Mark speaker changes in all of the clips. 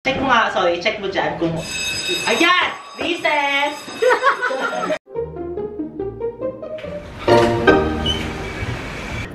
Speaker 1: Check mo nga, sorry, check mo dyan kung... Ayan! Recess!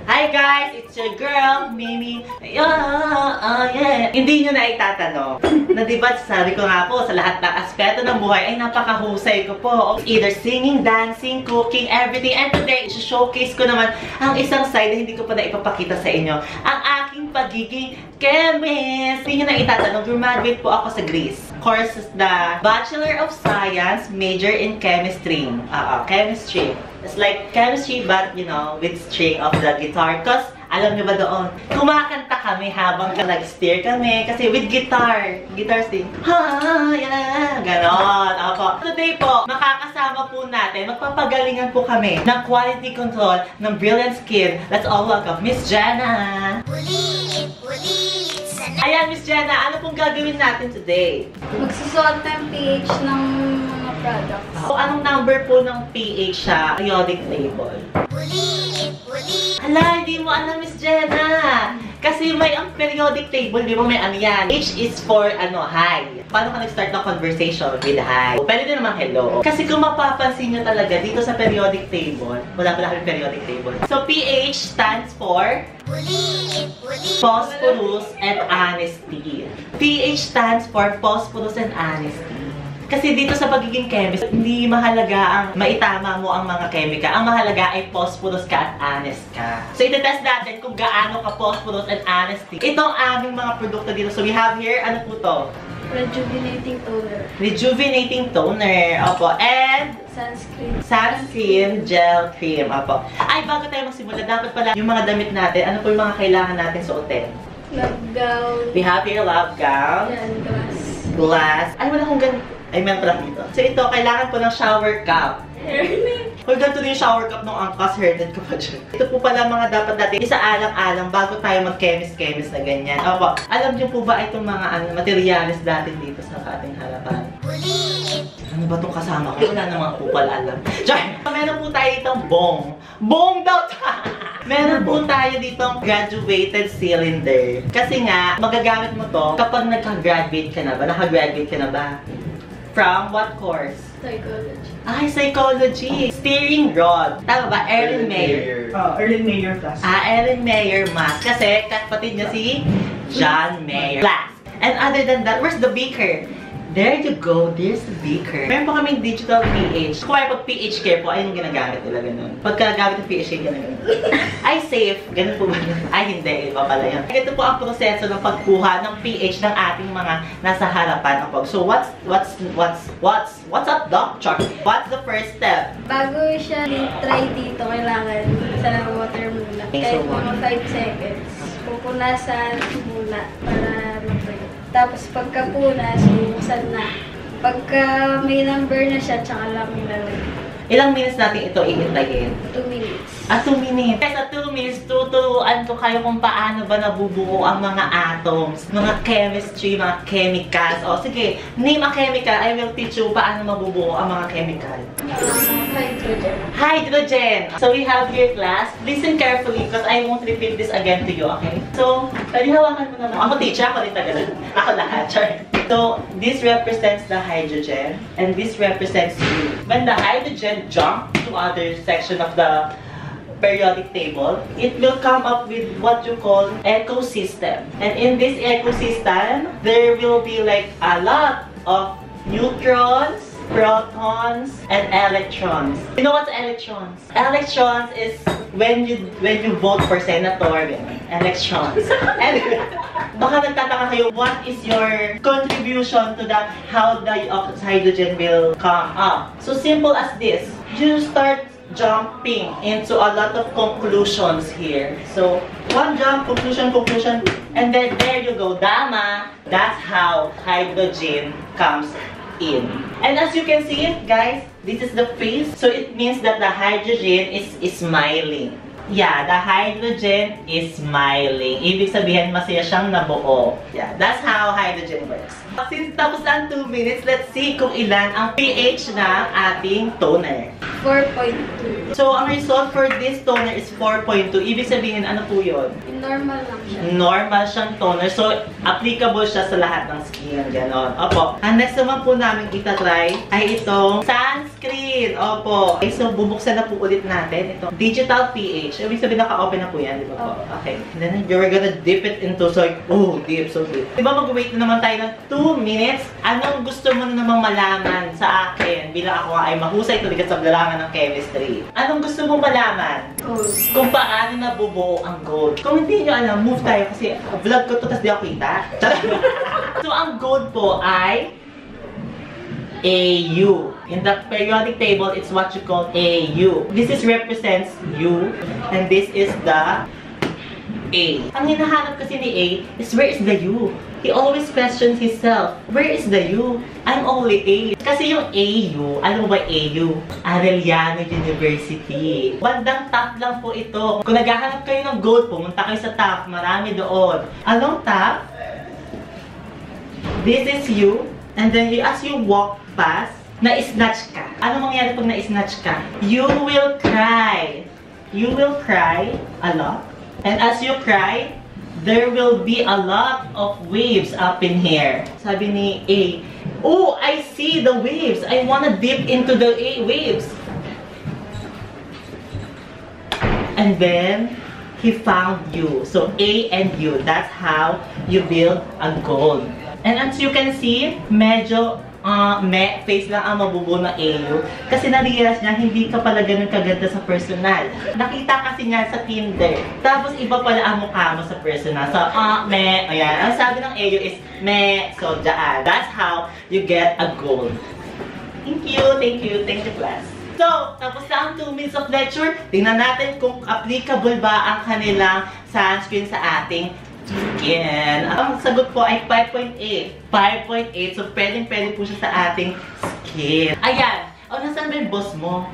Speaker 1: Hi guys! It's your girl, Mimi. Yeah, uh, yeah. Hindi nyo na itatanong. na diba sabi ko nga po, sa lahat ng aspeto ng buhay ay napakahusay ko po. Either singing, dancing, cooking, everything. And today, showcase ko naman ang isang side na hindi ko pa na ipapakita sa inyo. Ang aking pagiging chemist. Hindi nyo na itatanong, graduate po ako sa Greece. Course is the Bachelor of Science, major in chemistry. Uh, chemistry. It's like chemistry but, you know, with string of the guitar. Cause, alam niyo ba doon, kumakanta kami habang nag-steer kami. Kasi with guitar, guitar sing. Ha, yeah, ganon. Ako. Today po, makakasama po natin, magpapagalingan po kami ng quality control ng Brilliant Skin. Let's all welcome Miss Jenna.
Speaker 2: Ulilit, ulilit sana.
Speaker 1: Ayan, Miss Jenna, ano pong gagawin natin today?
Speaker 2: Magsusuot ng pH ng products.
Speaker 1: So, anong number po ng pH sa periodic table?
Speaker 2: Ulilit, ulilit.
Speaker 1: Hala, hindi mo alam, Miss Jenna. Kasi may ang periodic table, di ba may ano yan? H is for, ano, hi. Paano ka nag-start ng conversation with hi? Pwede din naman hello. Kasi kung mapapansin nyo talaga, dito sa periodic table, wala pala kami periodic table. So, pH stands for
Speaker 2: Ulilit, ulilit.
Speaker 1: phosphorus and honesty. pH stands for phosphorus and honesty. Kasi dito sa pagiging chemist, hindi mahalaga ang maitama mo ang mga chemical. Ang mahalaga ay phosphorus ka at honest ka. So, itetest natin kung gaano ka phosphorus and honesty. Ito ang aming mga produkto dito. So, we have here, ano po to?
Speaker 2: Rejuvenating toner.
Speaker 1: Rejuvenating toner. Opo. And
Speaker 2: Sunscreen.
Speaker 1: sunscreen gel cream. Opo. Ay, bago tayo magsimula, dapat pala yung mga damit natin, ano po yung mga kailangan natin suotin?
Speaker 2: Love gown.
Speaker 1: We have here love gown.
Speaker 2: Yan, glass.
Speaker 1: glass. Ay, wala akong ganito. Ay, meron pala dito. So, ito, kailangan po ng shower cup. Hoy, ganito din yung shower cup ng angkas. Hairnet ko pa dyan. Ito po pala mga dapat natin isa-alang-alang bago tayo mag-chemist-chemist na ganyan. Opo, alam niyo po ba itong mga ano, materials natin dito sa ating harapan?
Speaker 2: Ulilit.
Speaker 1: Ano ba itong kasama ko? Wala namang kupal alam. Diyan! Meron po tayo itong bong. Bong daw Meron po tayo ditong graduated cylinder. Kasi nga, magagamit mo to kapag nagka-graduate ka na ba? Naka-graduate ka na ba? From what course?
Speaker 2: Psychology.
Speaker 1: Ay, psychology. Steering rod. Tama ba? Erin Mayer.
Speaker 3: Oh, Erlen Mayer class.
Speaker 1: Ah, Erin Mayer Mas. Kasi kapatid niya si John Mayer. Class. And other than that, where's the beaker? There you go, there's the beaker. Meron pa kaming digital pH. Kung ay pag pH care po, ayun yung ginagamit nila ganun. Pagka gamit ng pH care, ganun. Ay, safe. Ganun po ba? Ay, hindi. Iba pala yun. Ito po ang proseso ng pagkuha ng pH ng ating mga nasa harapan. Ako. So, what's, what's, what's, what's, what's up, doctor? What's the first step?
Speaker 2: Bago siya try dito, kailangan sa water muna. Kahit mga 5 seconds. Pupunasan muna para Tapos pagkapunas, bubuksan na. Pagka may number na siya, tsaka lang ilalagay.
Speaker 1: Ilang minutes natin ito iintayin?
Speaker 2: 2 minutes.
Speaker 1: At 2 minutes. Sa 2 minutes, tuturuan ko kayo kung paano ba nabubuo ang mga atoms, mga chemistry, mga chemicals. O sige, name a chemical. I will teach you paano mabubuo ang mga chemical.
Speaker 2: Hydrogen.
Speaker 1: Hydrogen. So we have here class. Listen carefully because I won't repeat this again to you, okay? So, pwede hawakan mo naman. Ako teacher, ako rin taga Ako lahat. Char. So, this represents the hydrogen and this represents you. When the hydrogen jump to other section of the periodic table, it will come up with what you call ecosystem. And in this ecosystem, there will be like a lot of neutrons, protons, and electrons. You know what's electrons? Electrons is when you when you vote for senator, electrons. and baka nagtataka kayo, what is your contribution to the how the hydrogen will come up? So simple as this. You start jumping into a lot of conclusions here. So, one jump, conclusion, conclusion, and then there you go, Dama. That's how hydrogen comes in. And as you can see it, guys, this is the face. So it means that the hydrogen is, is smiling. Yeah, the hydrogen is smiling. Ibig sabihin, masaya siyang nabuo. Yeah, that's how hydrogen works. Since tapos lang 2 minutes, let's see kung ilan ang pH ng ating toner.
Speaker 2: 4.2.
Speaker 1: So, ang result for this toner is 4.2. Ibig sabihin, ano po yun?
Speaker 2: Normal lang siya.
Speaker 1: Normal siyang toner. So, applicable siya sa lahat ng skin. Ganon. Opo. Ang next naman po namin itatry ay itong sunscreen. Opo. Okay, so bubuksan na po ulit natin. Ito, digital pH. Ibig sabihin, naka-open na po yan, di ba po? Okay. And then, you're gonna dip it into, so, oh, deep, so deep. Di ba mag-wait na naman tayo ng 2 minutes? Anong gusto mo na namang malaman sa akin bilang ako ay mahusay talaga sa larangan ng chemistry? Anong gusto mong malaman?
Speaker 2: Gold.
Speaker 1: kung paano nabubuo ang gold. Kung hindi nyo alam, move tayo kasi vlog ko to, tas di ako kita. so, ang gold po ay AU. In the periodic table, it's what you call AU. This is represents U, and this is the A. Ang hinahanap kasi ni A is where is the U? He always questions himself, where is the U? I'm only A. Kasi yung AU, ano ba AU? Arellano University. Bandang top lang po ito. Kung naghahanap kayo ng gold, pumunta kayo sa top. Marami doon. Anong top? This is you. And then you, as you walk past, na-snatch ka. Ano mangyari pag na-snatch ka? You will cry. You will cry a lot. And as you cry, there will be a lot of waves up in here. Sabi ni A, Oh, I see the waves. I wanna dip into the A waves. And then, he found you. So, A and you. That's how you build a gold. And as you can see, medyo uh, me, face lang ang mabubuo ng AU. Kasi na-realize niya, hindi ka pala ganun kaganda sa personal. Nakita kasi niya sa Tinder. Tapos iba pala ang mukha mo sa personal. So, ah, me, ayan. Ang sabi ng AU is, me, so, daan. That's how you get a gold. Thank you, thank you, thank you class. So, tapos na ang 2 minutes of lecture. Tingnan natin kung applicable ba ang kanilang sunscreen sa ating skin. Ang sagot po ay 5.8. 5.8. So, pwedeng-pwede po siya sa ating skin. Ayan. O, nasaan ba yung boss mo?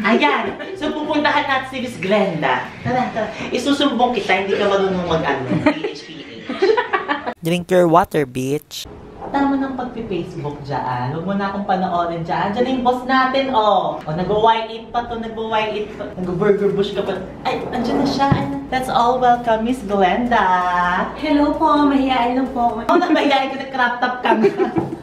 Speaker 1: Ayan. So, pupuntahan natin si Miss Glenda. Tara, tara. Isusumbong kita, hindi ka marunong mag-ano.
Speaker 3: Drink your water, bitch.
Speaker 1: Tama ng pagpi-Facebook dyan. Huwag mo na akong panoorin dyan. Dyan yung boss natin, oh. O, nag-Y8 pa to, nag-Y8 pa. Nag-burger bush ka pa. Ay, andyan na siya. Ay, Let's all welcome Miss Glenda.
Speaker 4: Hello po, mahihain lang po ako.
Speaker 1: Oh, nabayain ko na crop top kami.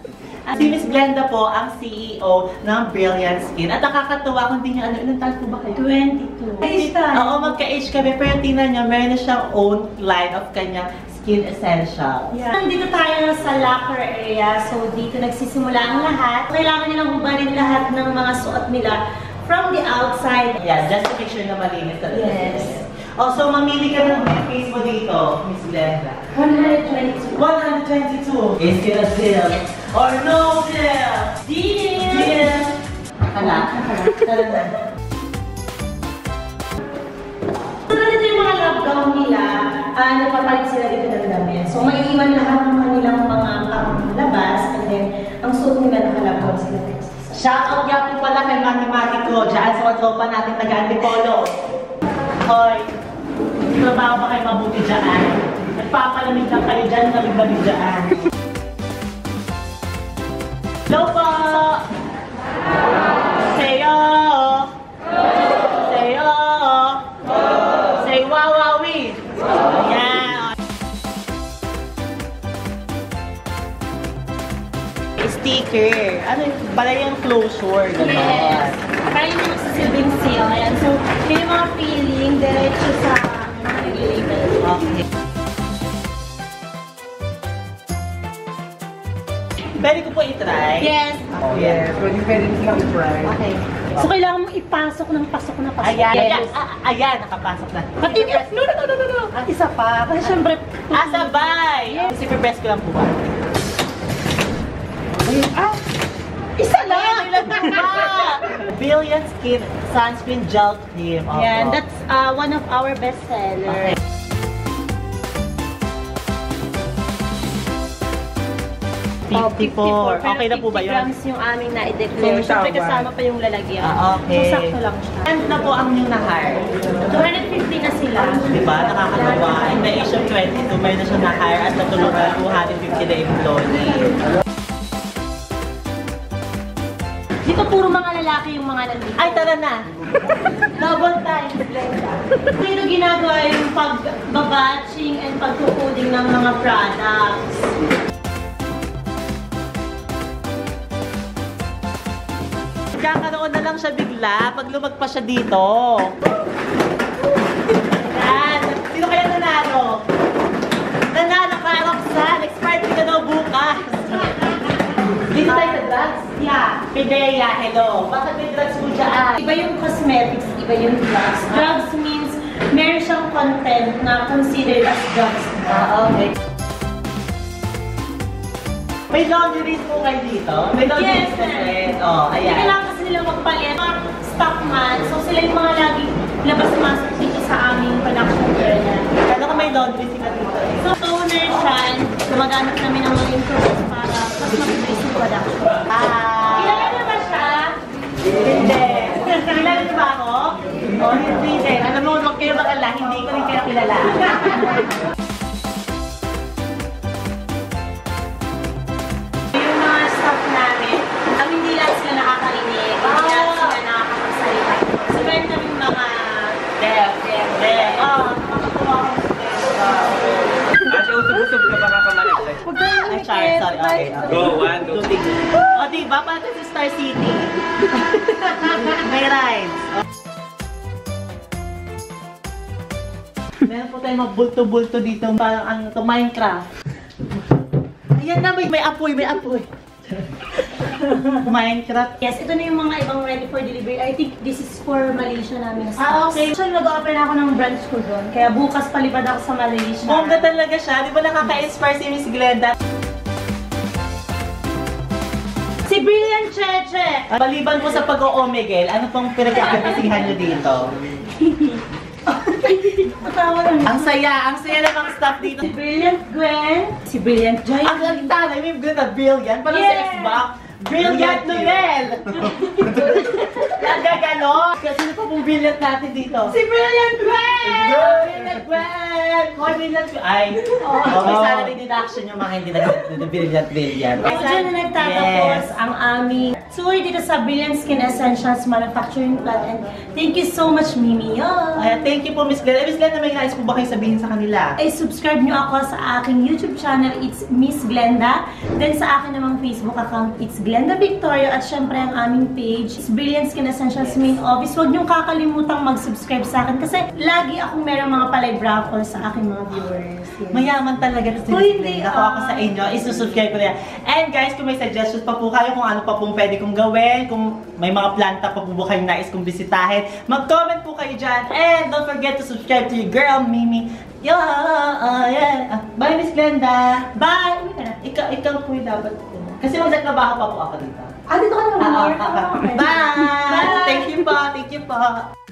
Speaker 1: si Miss Glenda po, ang CEO ng Brilliant Skin. At nakakatuwa kung hindi niyo ano, ilang taon po ba kayo?
Speaker 4: 22. Age tayo.
Speaker 1: Oo, magka-age kami. Pero tingnan niyo, meron na siyang own line of kanyang skin essentials.
Speaker 4: Yeah. Nandito tayo sa locker area. So, dito nagsisimula ang lahat. Kailangan nilang hubarin lahat ng mga suot nila from the outside.
Speaker 1: Yeah, just to make sure na malinis talaga.
Speaker 4: Yes.
Speaker 1: Oh, so mamili ka ng face mo dito, Miss Glenda.
Speaker 4: 122.
Speaker 1: 122. Is it a deal? Or no deal?
Speaker 4: Deal!
Speaker 1: Deal! Hala, tara na.
Speaker 4: So, ganito yung mga love gown nila. Ah, nagpapalit sila dito ng damit. So, maiiwan lahat ng kanilang mga panglabas and then, ang suot nila nakalab gown sila.
Speaker 1: Shoutout nga po pala kay Mathematico, dyan sa tropa natin taga Antipolo. Hoy, trabaho ba kayo mabuti dyan? Nagpapalamig lang kayo dyan, lamig-lamig dyan. Hello po! Sayo! Sayo! Say we! Ayan! Sticker. Ano yung, pala yung closure. Ganon.
Speaker 4: Yes. Parang yung mga silbing seal. Ayan. So, may mga feeling diretso sa.
Speaker 1: Okay. Pwede ko po itry?
Speaker 4: Yes.
Speaker 1: Oh, yes.
Speaker 5: Pwede pwede silang try.
Speaker 4: Okay. So, kailangan mong ipasok ng pasok na pasok.
Speaker 1: Ayan,
Speaker 4: Yes.
Speaker 1: ayan, ah, ayan, nakapasok na.
Speaker 4: Pati, no, no, no, no, no, no. At isa pa. Kasi syempre,
Speaker 1: Ah, sabay! Yes. Kasi press ko lang po ba?
Speaker 4: ah, isa lang.
Speaker 1: Billion Skin Sunscreen Gel Cream. Opo.
Speaker 4: Yan, that's uh, one of our best sellers.
Speaker 1: Okay.
Speaker 4: Oh,
Speaker 1: 54. Okay na po ba
Speaker 4: 50
Speaker 1: yun?
Speaker 4: grams yung aming na-declare.
Speaker 5: Kung
Speaker 4: Siyempre kasama pa yung lalagyan.
Speaker 1: Ah, okay.
Speaker 4: So, sakto lang siya.
Speaker 1: Ano na po ang new na hire?
Speaker 4: 250 na sila.
Speaker 1: Diba? Nakakatawa. In the age of 22, may na siya na-hire at natulungan 250 na employee.
Speaker 4: Dito puro mga lalaki yung mga nandito.
Speaker 1: Ay, tara na. Double time, Glenda.
Speaker 4: Dito ginagawa yung pag-batching and pagkukuding ng mga products.
Speaker 1: Kakaroon na lang siya bigla pag lumagpas siya dito.
Speaker 4: Yeah.
Speaker 1: Pidea, hello. Bakit may drugs mo dyan?
Speaker 4: Iba yung cosmetics, iba yung drugs. Drugs means meron siyang content na considered as drugs.
Speaker 1: Ah, okay. May laundry po kayo dito? May laundry
Speaker 4: Yes, sir.
Speaker 1: Oh,
Speaker 4: Hindi
Speaker 1: ayan.
Speaker 4: kailangan kasi nila magpalit. Mga stockman, so sila yung mga laging labas-masok dito sa aming production area.
Speaker 1: Kaya ka may laundry sila dito.
Speaker 4: So, toner siya, gumagamit namin ng mga instruments para mas mabilis yung production.
Speaker 1: Ah.
Speaker 4: Kilala niyo ba siya?
Speaker 1: Hindi. Kilala niyo ba ako? Oh, hindi din. Alam mo, huwag kayo mag-ala. Hindi ko rin kayo kilala.
Speaker 4: Meron
Speaker 1: po tayong mga bulto-bulto dito. Parang ano to, Minecraft. Ayan na, may, may apoy, may apoy. Minecraft.
Speaker 4: Yes, ito na yung mga ibang ready for delivery. I think this is for Malaysia namin.
Speaker 1: Ah, okay.
Speaker 4: So, nag-open ako ng branch ko doon. Kaya bukas palipad ako sa Malaysia.
Speaker 1: Bongga talaga siya. Di ba nakaka-inspire si Miss Glenda?
Speaker 4: Si Brilliant Cheche!
Speaker 1: Maliban po sa pag-o-omegel, ano pong pinag-aakasihan nyo dito? Ang saya, ang saya ng mga staff dito.
Speaker 4: Si Brilliant Gwen. Si Brilliant Joy.
Speaker 1: Ang tanay, may good na brilliant. Parang
Speaker 4: Yeah.
Speaker 1: sa Xbox. Brilliant Noel! Nagagano! Kasi sino pa pong brilliant natin dito?
Speaker 4: Si Brilliant Gwen!
Speaker 1: Brilliant Gwen! Hoy, brilliant Gwen! Ay! Oh, may salary deduction yung mga hindi na brilliant brilliant.
Speaker 4: So, dyan na nagtatapos ang aming tour dito sa Brilliant Skin Essentials Manufacturing Plant. And thank you so much, Mimi. Yo!
Speaker 1: Ay, thank you po, Miss Glenda. Miss Glenda, may nais po ba kayo sabihin sa kanila?
Speaker 4: ay subscribe nyo ako sa aking YouTube channel, it's Miss Glenda. Then sa akin namang Facebook account, it's Glenda Victoria. At syempre ang aming page, it's Brilliant Skin Essentials Main Office. Huwag nyo kakalimutang mag-subscribe sa akin kasi lagi akong merong mga palay raffle sa aking mga viewers. Yes.
Speaker 1: Mayaman talaga si Miss Glenda. Ako ako
Speaker 4: ah.
Speaker 1: sa inyo, isusubscribe ko na yan. And guys, kung may suggestions pa po kayo kung ano pa pong pwede kong gawin, kung may mga planta pa po ba kayong nais kong bisitahin, mag-comment po kayo dyan. And don't forget to subscribe to your girl, Mimi. Uh, yeah. Ah, Bye, Miss Glenda.
Speaker 4: Bye!
Speaker 1: Ikaw, ikaw po yung dapat. Kasi magtatrabaho pa po ako dito.
Speaker 4: Ah, dito ka na
Speaker 1: Ah, ah, ah. Bye!
Speaker 4: Bye!
Speaker 1: Thank you po, thank you po.